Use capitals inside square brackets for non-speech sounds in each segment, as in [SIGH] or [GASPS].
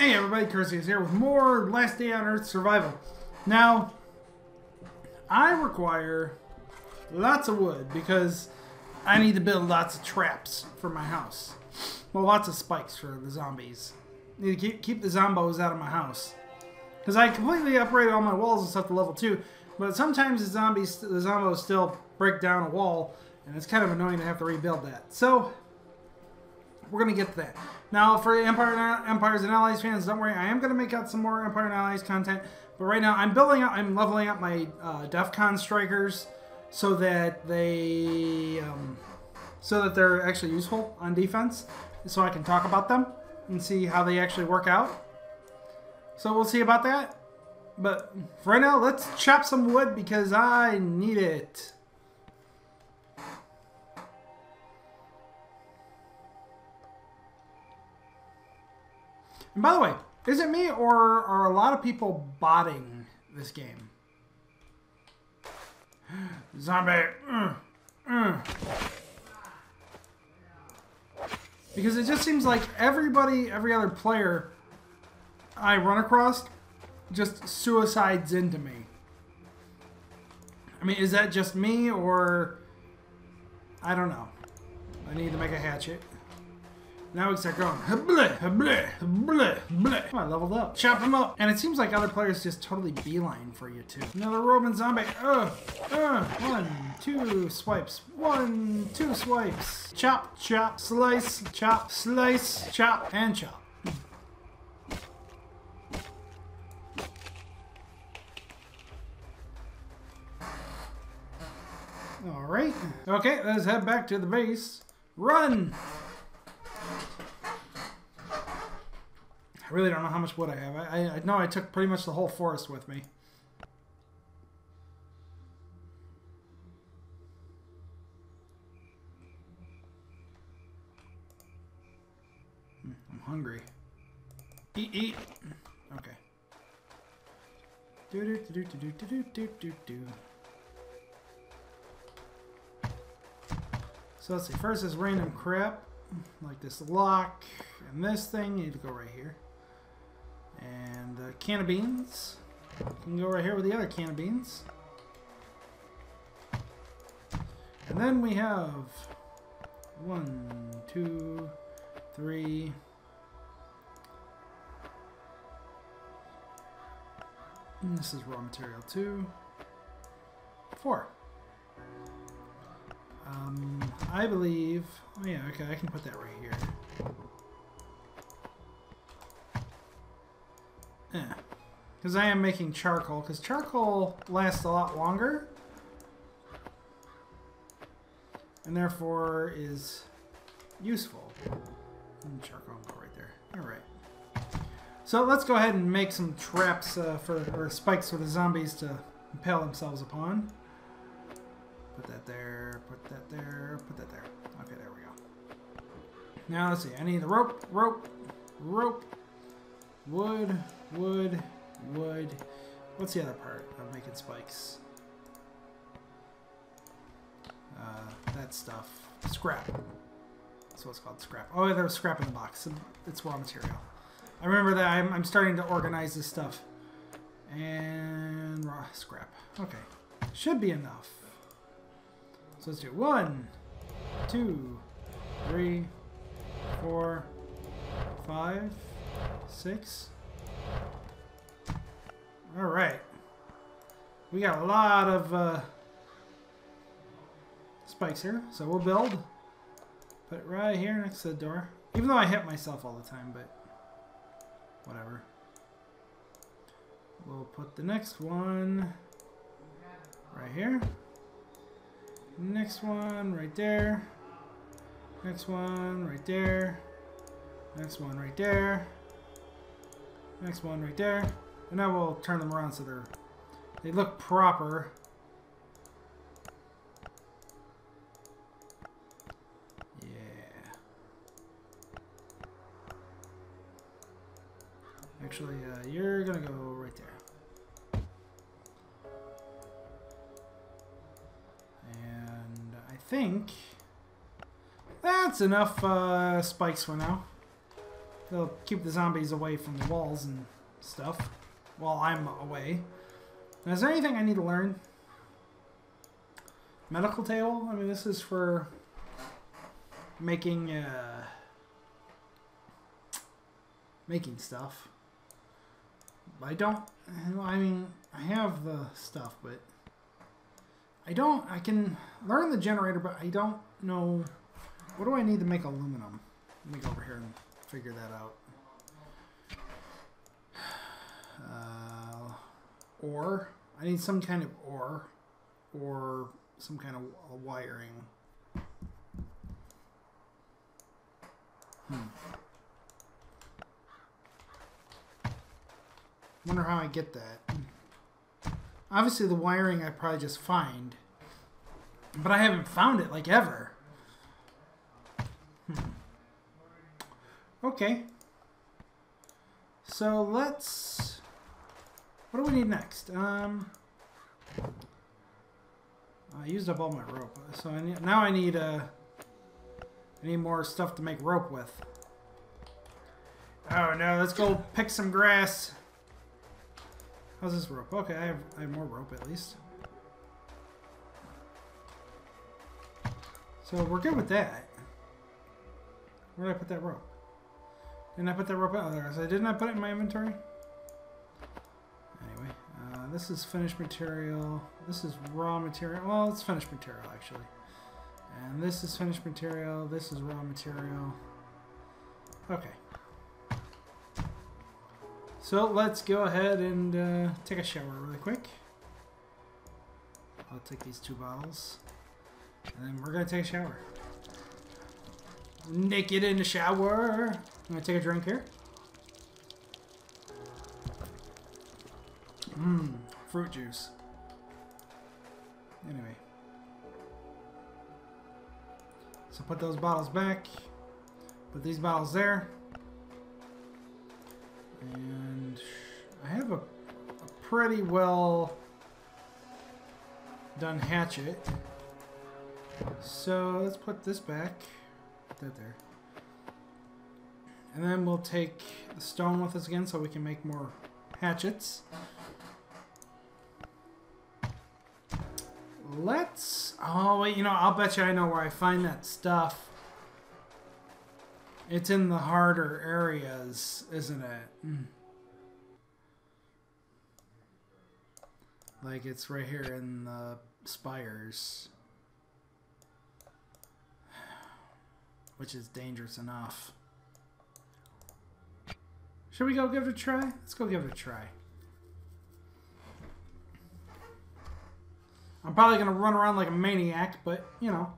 Hey everybody, Curseius here with more Last Day on Earth Survival. Now, I require lots of wood because I need to build lots of traps for my house. Well, lots of spikes for the zombies. Need to keep, keep the zombos out of my house. Because I completely upgraded all my walls and stuff to level 2, but sometimes the zombies, the zombos still break down a wall, and it's kind of annoying to have to rebuild that. So, we're going to get to that. Now, for Empire Empires and Allies fans, don't worry. I am going to make out some more Empire and Allies content. But right now, I'm building up, I'm leveling up my uh, DEF CON strikers so that they, um, so that they're actually useful on defense. So I can talk about them and see how they actually work out. So we'll see about that. But for right now, let's chop some wood because I need it. And by the way, is it me or are a lot of people botting this game? [GASPS] Zombie. Uh, uh. Because it just seems like everybody, every other player I run across just suicides into me. I mean, is that just me or... I don't know. I need to make a hatchet. Now we start going. Bleh, bleh, bleh, bleh. I leveled up. Chop him up. And it seems like other players just totally beeline for you too. Another Roman zombie. Uh, uh, one, two swipes. One, two swipes. Chop, chop, slice, chop, slice, chop, and chop. All right. Okay, let's head back to the base. Run! I really don't know how much wood I have. I, I, know I took pretty much the whole forest with me. Hmm, I'm hungry. Eat, eat. Okay. Do do do do do do do do do. So let's see. First is random crap, like this lock and this thing. You need to go right here. And a can of beans. can go right here with the other can of beans. And then we have one, two, three. And this is raw material two, Four. Um, I believe. Oh yeah, okay, I can put that right here. Because I am making charcoal, because charcoal lasts a lot longer. And therefore is useful. And charcoal go right there. Alright. So let's go ahead and make some traps uh, for, or spikes for the zombies to impale themselves upon. Put that there, put that there, put that there. Okay, there we go. Now let's see, I need the rope, rope, rope, wood, Wood, wood. What's the other part of making spikes? Uh, that stuff. Scrap. That's what it's called, scrap. Oh, yeah, there's scrap in the box. It's raw material. I remember that I'm, I'm starting to organize this stuff. And raw scrap. Okay. Should be enough. So let's do one, two, three, four, five, six, Alright. We got a lot of uh, spikes here, so we'll build. Put it right here next to the door. Even though I hit myself all the time, but whatever. We'll put the next one right here. Next one right there. Next one right there. Next one right there. Next one right there. And now we'll turn them around so they're they look proper. Yeah. Actually, uh, you're gonna go right there. And I think that's enough uh, spikes for now. They'll keep the zombies away from the walls and stuff while I'm away. Now, is there anything I need to learn? Medical table? I mean, this is for making, uh, making stuff. I don't, I mean, I have the stuff, but I don't, I can learn the generator, but I don't know, what do I need to make aluminum? Let me go over here and figure that out. Uh, ore. I need some kind of ore or some kind of wiring. Hmm. Wonder how I get that. Obviously, the wiring I probably just find, but I haven't found it like ever. Hmm. Okay. So let's. What do we need next? Um. I used up all my rope, so I need, now I need uh, I need more stuff to make rope with. Oh no, let's go pick some grass. How's this rope? Okay, I have, I have more rope at least. So we're good with that. Where did I put that rope? Didn't I put that rope out there? So didn't I put it in my inventory? This is finished material. This is raw material. Well, it's finished material actually. And this is finished material. This is raw material. Okay. So let's go ahead and uh, take a shower really quick. I'll take these two bottles. And then we're going to take a shower. Naked in the shower. I'm going to take a drink here. Mmm, fruit juice. Anyway. So put those bottles back. Put these bottles there. And I have a, a pretty well done hatchet. So let's put this back. Put that there. And then we'll take the stone with us again so we can make more hatchets. Let's... Oh, wait, you know, I'll bet you I know where I find that stuff. It's in the harder areas, isn't it? Mm. Like, it's right here in the spires. Which is dangerous enough. Should we go give it a try? Let's go give it a try. I'm probably going to run around like a maniac, but, you know.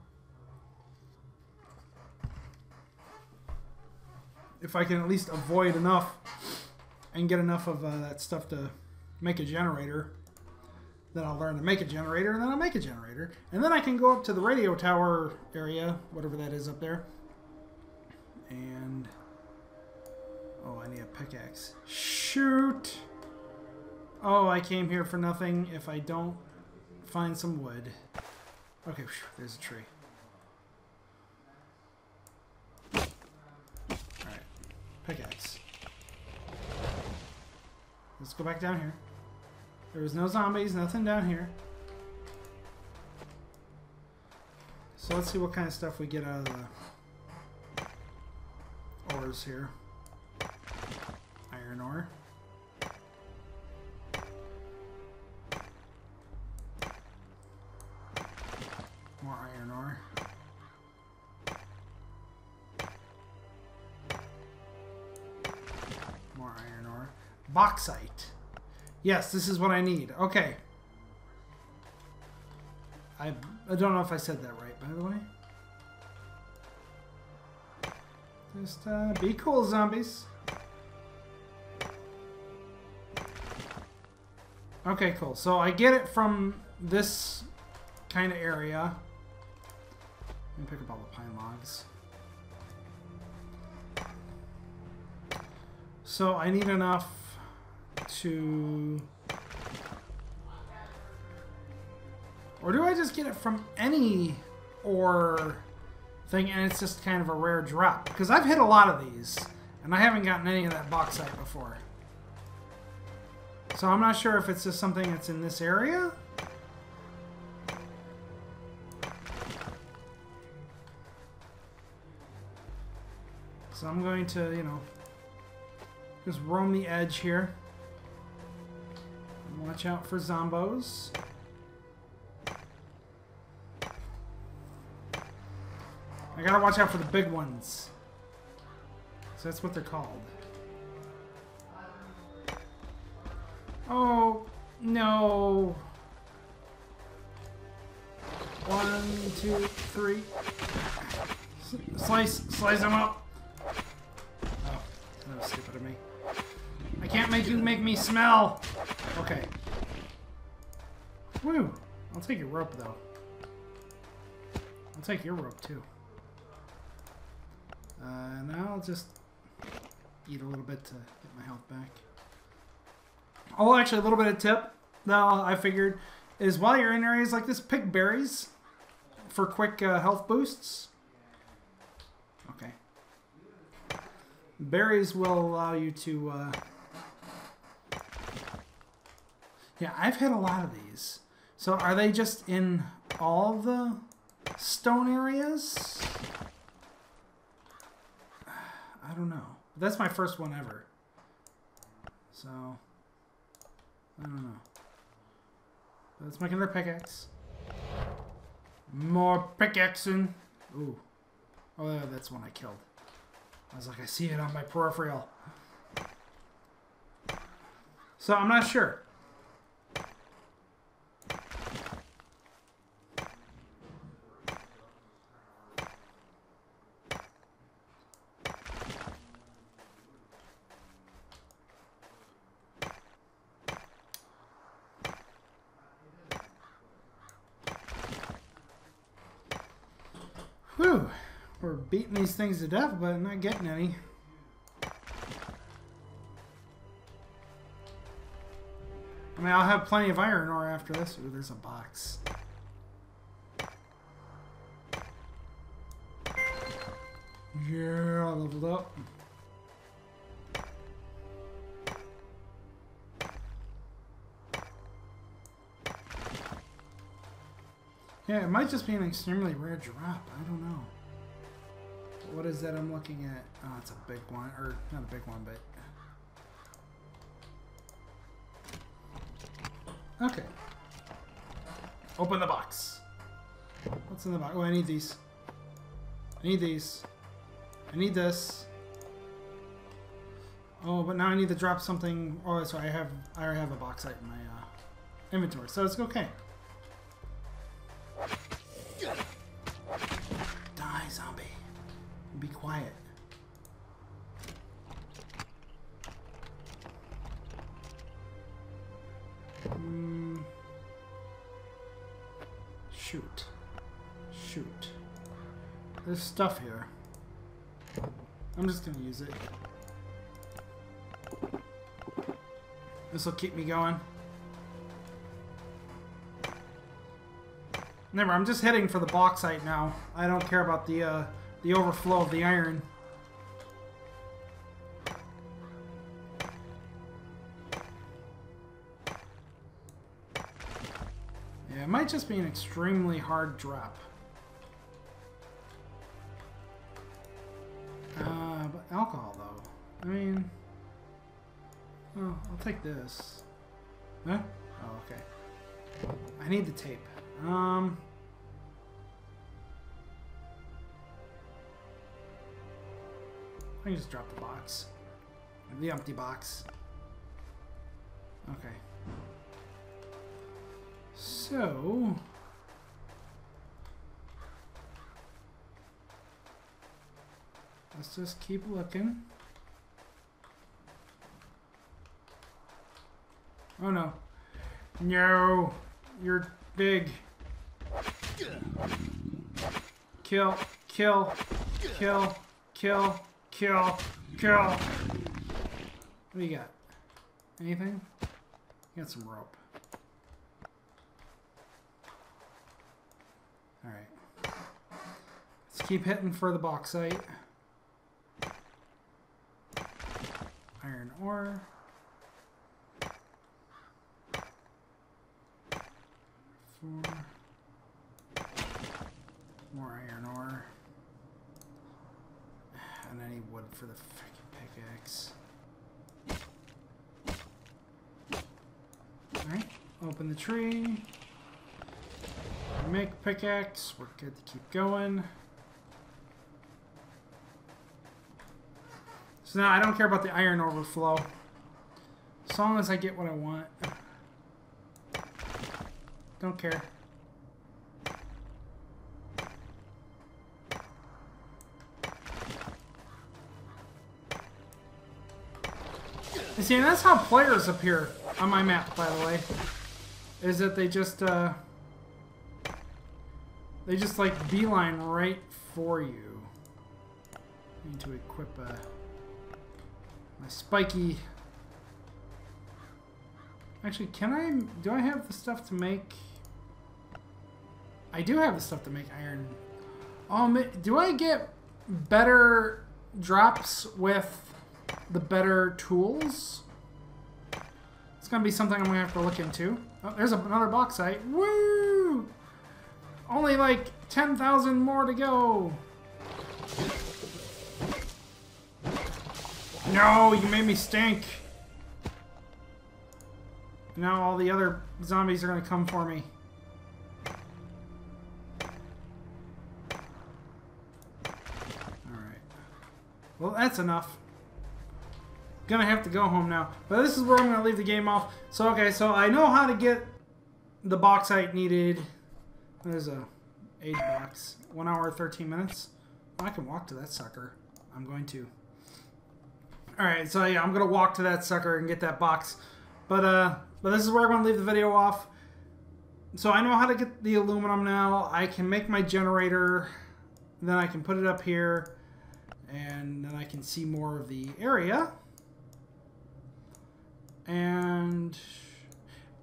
If I can at least avoid enough and get enough of uh, that stuff to make a generator, then I'll learn to make a generator, and then I'll make a generator. And then I can go up to the radio tower area, whatever that is up there. And... Oh, I need a pickaxe. Shoot! Oh, I came here for nothing if I don't find some wood. Okay, there's a tree. Alright. Pickaxe. Let's go back down here. There was no zombies, nothing down here. So let's see what kind of stuff we get out of the ores here. Iron ore. Bauxite. Yes, this is what I need. Okay. I, I don't know if I said that right, by the way. Just uh, be cool, zombies. Okay, cool. So I get it from this kind of area. Let me pick up all the pine logs. So I need enough to... Or do I just get it from any ore thing and it's just kind of a rare drop? Because I've hit a lot of these And I haven't gotten any of that bauxite before. So I'm not sure if it's just something that's in this area. So I'm going to, you know, just roam the edge here. Watch out for zombos. I gotta watch out for the big ones. So that's what they're called. Oh, no. One, two, three. Slice, slice them up. Oh, that was stupid of me. I can't make you make me smell. Okay. Woo. I'll take your rope, though. I'll take your rope, too. Uh, now I'll just eat a little bit to get my health back. Oh, actually, a little bit of tip Now I figured is while you're in areas like this, pick berries for quick uh, health boosts. Okay. Berries will allow you to... Uh... Yeah, I've had a lot of these. So are they just in all the stone areas? I don't know. That's my first one ever. So, I don't know. Let's make another pickaxe. More pickaxing. Ooh. Oh, yeah, that's one I killed. I was like, I see it on my peripheral. So I'm not sure. Whew. We're beating these things to death, but not getting any. I mean, I'll have plenty of iron ore after this. Ooh, there's a box. Yeah, I leveled up. Yeah, it might just be an extremely rare drop. I don't know. What is that I'm looking at? Oh, it's a big one. Or, not a big one, but... Okay. Open the box. What's in the box? Oh, I need these. I need these. I need this. Oh, but now I need to drop something. Oh, sorry. I have I already have a bauxite in my uh, inventory, so it's okay. Quiet. Mm. Shoot. Shoot. There's stuff here. I'm just gonna use it. This will keep me going. Never, I'm just heading for the bauxite now. I don't care about the uh, the overflow of the iron. Yeah, it might just be an extremely hard drop. Uh, but alcohol, though. I mean... Oh, I'll take this. Huh? Oh, okay. I need the tape. Um... I can just drop the box. The empty box. Okay. So... Let's just keep looking. Oh no. No! You're big. Kill, kill, kill, kill, kill, kill. What do you got? Anything? You got some rope. Alright. Let's keep hitting for the bauxite. iron ore. Four. More iron ore. And I need wood for the freaking pickaxe. Alright, open the tree. Make pickaxe. We're good to keep going. So now I don't care about the iron overflow. As long as I get what I want. Don't care. And see, and that's how players appear on my map, by the way. Is that they just, uh... They just, like, beeline right for you. I need to equip, uh... My spiky... Actually, can I... Do I have the stuff to make... I do have the stuff to make iron. Um, do I get better drops with the better tools? It's gonna be something I'm gonna have to look into. Oh, there's another bauxite. Woo! Only like 10,000 more to go. No, you made me stink. Now all the other zombies are gonna come for me. Alright. Well, that's enough. Gonna have to go home now. But this is where I'm gonna leave the game off. So, okay, so I know how to get the box bauxite needed. There's a age box. One hour, 13 minutes. I can walk to that sucker. I'm going to. Alright, so yeah, I'm gonna walk to that sucker and get that box. But uh but this is where I'm gonna leave the video off. So I know how to get the aluminum now. I can make my generator. Then I can put it up here. And then I can see more of the area. And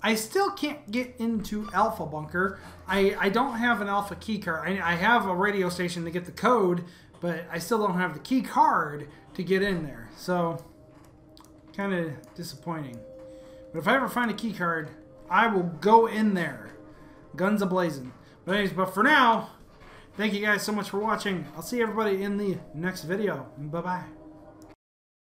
I still can't get into Alpha Bunker. I, I don't have an Alpha key card. I, I have a radio station to get the code, but I still don't have the key card to get in there. So, kind of disappointing. But if I ever find a key card, I will go in there. Guns a-blazing. But anyways, but for now, thank you guys so much for watching. I'll see everybody in the next video. Bye-bye.